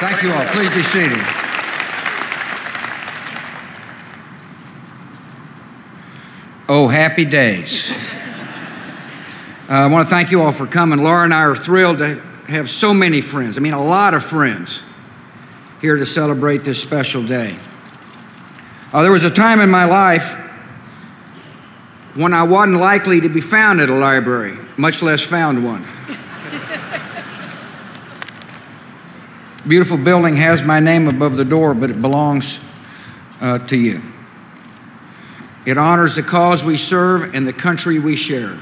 Thank you all. Please be seated. Oh, happy days. Uh, I want to thank you all for coming. Laura and I are thrilled to have so many friends. I mean, a lot of friends here to celebrate this special day. Uh, there was a time in my life when I wasn't likely to be found at a library, much less found one. Beautiful building has my name above the door, but it belongs uh, to you. It honors the cause we serve and the country we share.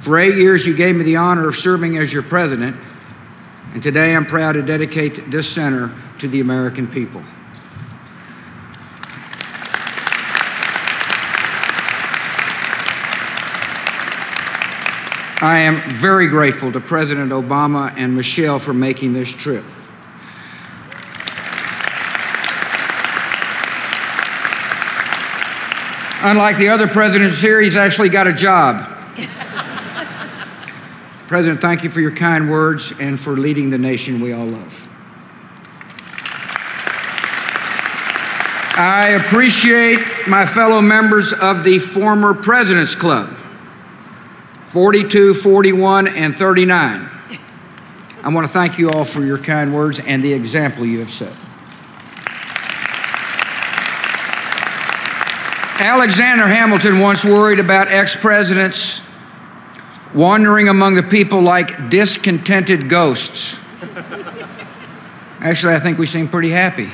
For eight years, you gave me the honor of serving as your president, and today I'm proud to dedicate this center to the American people. I am very grateful to President Obama and Michelle for making this trip. Unlike the other presidents here, he's actually got a job. President, thank you for your kind words and for leading the nation we all love. I appreciate my fellow members of the former President's Club. 42, 41, and 39. I want to thank you all for your kind words and the example you have set. Alexander Hamilton once worried about ex presidents wandering among the people like discontented ghosts. Actually, I think we seem pretty happy.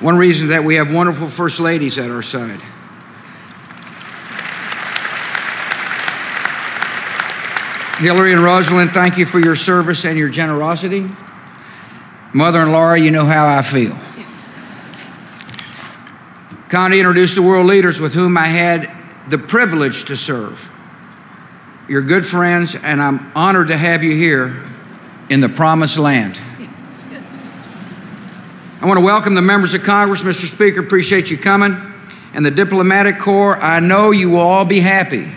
One reason is that we have wonderful first ladies at our side. Hillary and Rosalynn, thank you for your service and your generosity. Mother and Laura, you know how I feel. Condi introduced the world leaders with whom I had the privilege to serve. You're good friends, and I'm honored to have you here in the promised land. I want to welcome the members of Congress, Mr. Speaker, appreciate you coming, and the diplomatic corps. I know you will all be happy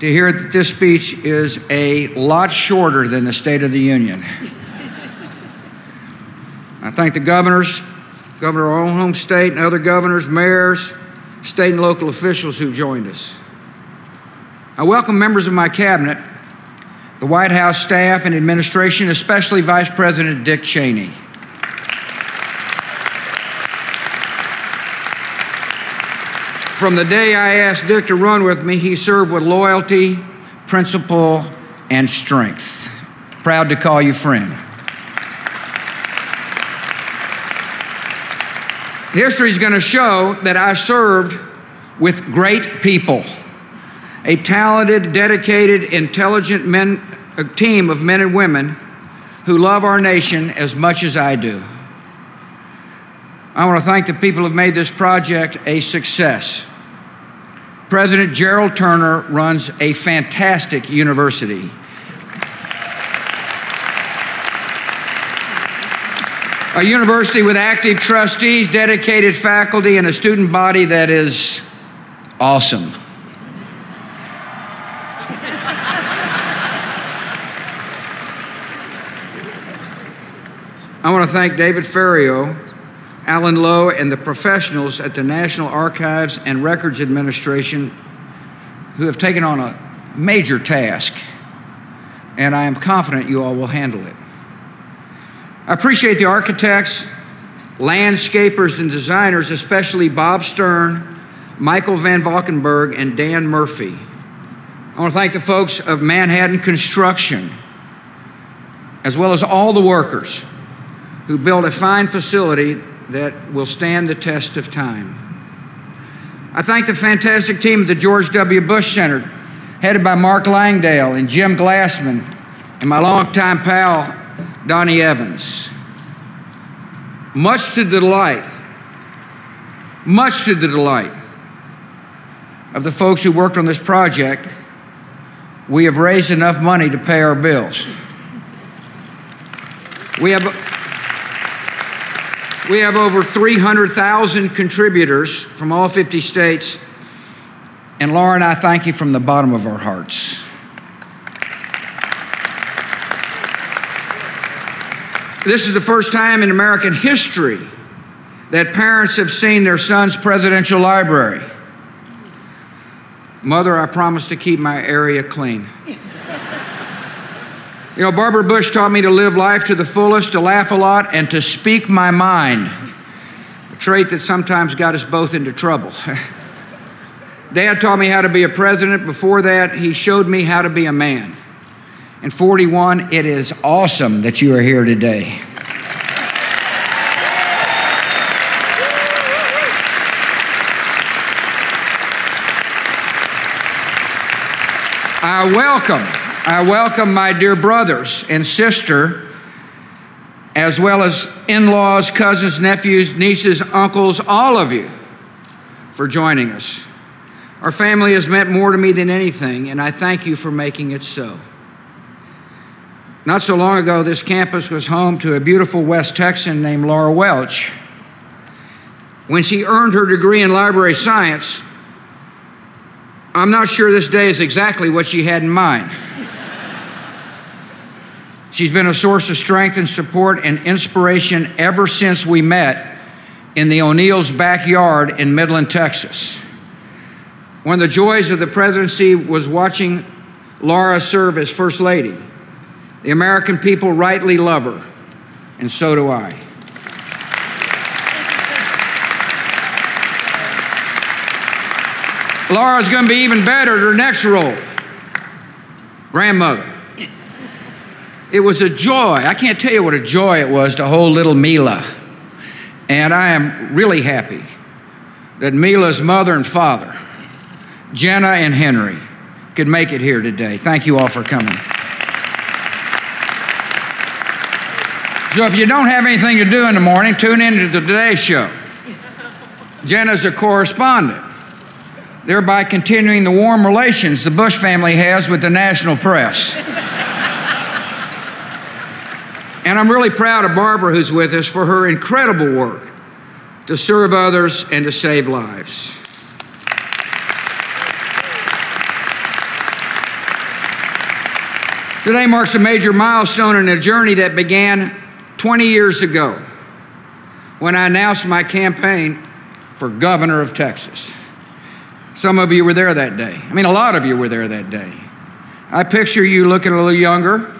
to hear that this speech is a lot shorter than the State of the Union. I thank the governors, Governor of our own home state, and other governors, mayors, state and local officials who joined us. I welcome members of my cabinet, the White House staff and administration, especially Vice President Dick Cheney. From the day I asked Dick to run with me, he served with loyalty, principle, and strength. Proud to call you friend. History is going to show that I served with great people, a talented, dedicated, intelligent men, team of men and women who love our nation as much as I do. I want to thank the people who have made this project a success. President Gerald Turner runs a fantastic university. A university with active trustees, dedicated faculty, and a student body that is awesome. I want to thank David Ferriero Alan Lowe, and the professionals at the National Archives and Records Administration who have taken on a major task, and I am confident you all will handle it. I appreciate the architects, landscapers, and designers, especially Bob Stern, Michael Van Valkenburgh, and Dan Murphy. I want to thank the folks of Manhattan Construction, as well as all the workers who built a fine facility that will stand the test of time. I thank the fantastic team at the George W. Bush Center, headed by Mark Langdale and Jim Glassman, and my longtime pal, Donnie Evans. Much to the delight, much to the delight of the folks who worked on this project, we have raised enough money to pay our bills. We have we have over 300,000 contributors from all 50 states. And Laura and I thank you from the bottom of our hearts. This is the first time in American history that parents have seen their son's presidential library. Mother, I promise to keep my area clean. You know, Barbara Bush taught me to live life to the fullest, to laugh a lot, and to speak my mind, a trait that sometimes got us both into trouble. Dad taught me how to be a president. Before that, he showed me how to be a man. And 41, it is awesome that you are here today. I welcome, I welcome my dear brothers and sister, as well as in laws, cousins, nephews, nieces, uncles, all of you, for joining us. Our family has meant more to me than anything, and I thank you for making it so. Not so long ago, this campus was home to a beautiful West Texan named Laura Welch. When she earned her degree in library science, I'm not sure this day is exactly what she had in mind. She's been a source of strength and support and inspiration ever since we met in the O'Neill's backyard in Midland, Texas. One of the joys of the presidency was watching Laura serve as First Lady. The American people rightly love her, and so do I. Laura's going to be even better at her next role grandmother. It was a joy. I can't tell you what a joy it was to hold little Mila. And I am really happy that Mila's mother and father, Jenna and Henry, could make it here today. Thank you all for coming. So if you don't have anything to do in the morning, tune in to the Today Show. Jenna's a correspondent thereby continuing the warm relations the Bush family has with the national press. And I'm really proud of Barbara, who's with us, for her incredible work to serve others and to save lives. Today marks a major milestone in a journey that began 20 years ago when I announced my campaign for governor of Texas. Some of you were there that day. I mean, a lot of you were there that day. I picture you looking a little younger.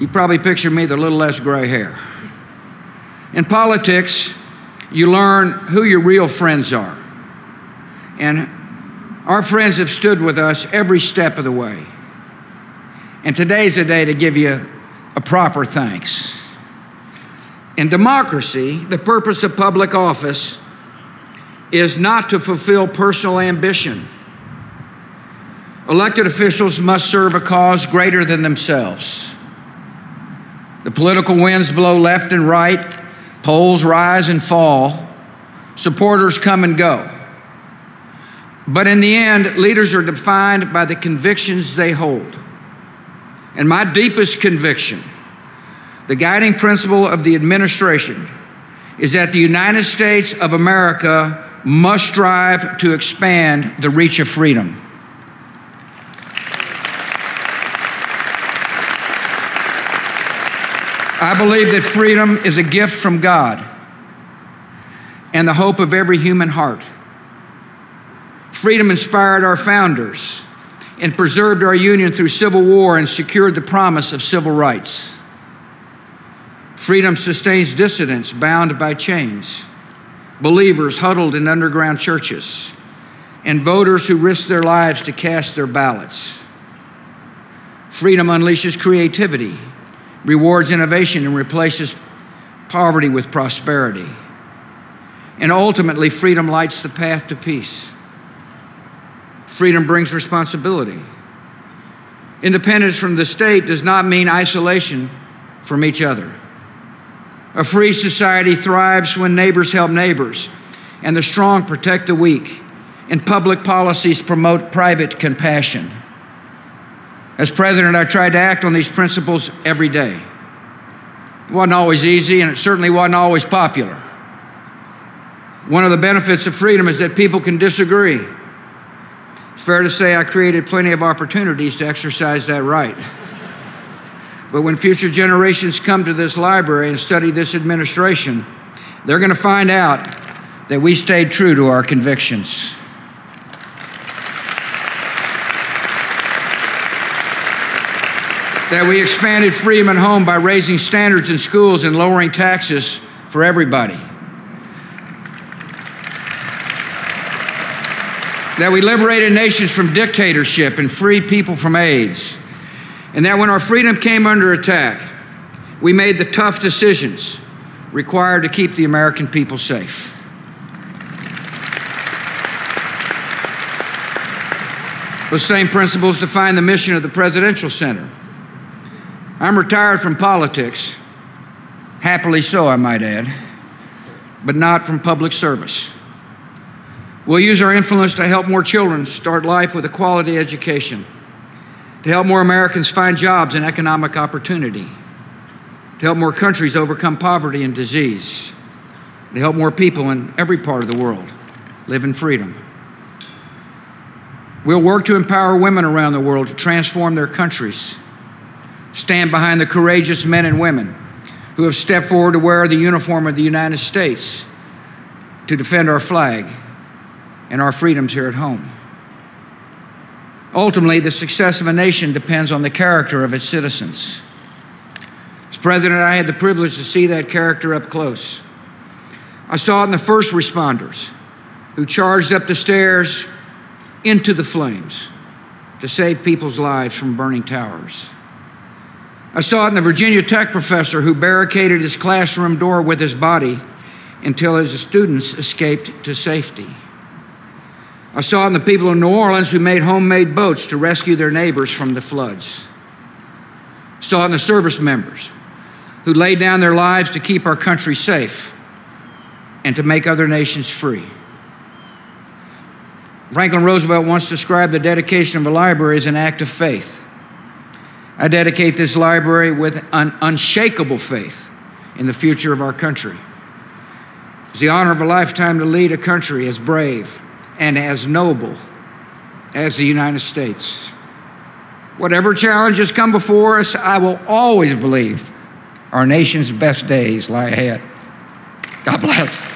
You probably picture me with a little less gray hair. In politics, you learn who your real friends are. And our friends have stood with us every step of the way. And today's a day to give you a proper thanks. In democracy, the purpose of public office is not to fulfill personal ambition. Elected officials must serve a cause greater than themselves. The political winds blow left and right, polls rise and fall, supporters come and go. But in the end, leaders are defined by the convictions they hold. And my deepest conviction, the guiding principle of the administration, is that the United States of America must strive to expand the reach of freedom. I believe that freedom is a gift from God and the hope of every human heart. Freedom inspired our founders and preserved our union through civil war and secured the promise of civil rights. Freedom sustains dissidents bound by chains believers huddled in underground churches, and voters who risk their lives to cast their ballots. Freedom unleashes creativity, rewards innovation, and replaces poverty with prosperity. And ultimately, freedom lights the path to peace. Freedom brings responsibility. Independence from the state does not mean isolation from each other. A free society thrives when neighbors help neighbors, and the strong protect the weak, and public policies promote private compassion. As president, I tried to act on these principles every day. It wasn't always easy, and it certainly wasn't always popular. One of the benefits of freedom is that people can disagree. It's fair to say I created plenty of opportunities to exercise that right. But when future generations come to this library and study this administration, they're going to find out that we stayed true to our convictions. That we expanded freedom at home by raising standards in schools and lowering taxes for everybody. That we liberated nations from dictatorship and freed people from AIDS. And that when our freedom came under attack, we made the tough decisions required to keep the American people safe. Those same principles define the mission of the Presidential Center. I'm retired from politics, happily so, I might add, but not from public service. We'll use our influence to help more children start life with a quality education, to help more Americans find jobs and economic opportunity, to help more countries overcome poverty and disease, to help more people in every part of the world live in freedom. We'll work to empower women around the world to transform their countries, stand behind the courageous men and women who have stepped forward to wear the uniform of the United States to defend our flag and our freedoms here at home. Ultimately, the success of a nation depends on the character of its citizens. As president, I had the privilege to see that character up close. I saw it in the first responders who charged up the stairs into the flames to save people's lives from burning towers. I saw it in the Virginia Tech professor who barricaded his classroom door with his body until his students escaped to safety. I saw it in the people in New Orleans who made homemade boats to rescue their neighbors from the floods. I saw it in the service members who laid down their lives to keep our country safe and to make other nations free. Franklin Roosevelt once described the dedication of a library as an act of faith. I dedicate this library with an unshakable faith in the future of our country. It's the honor of a lifetime to lead a country as brave and as noble as the United States. Whatever challenges come before us, I will always believe our nation's best days lie ahead. God bless.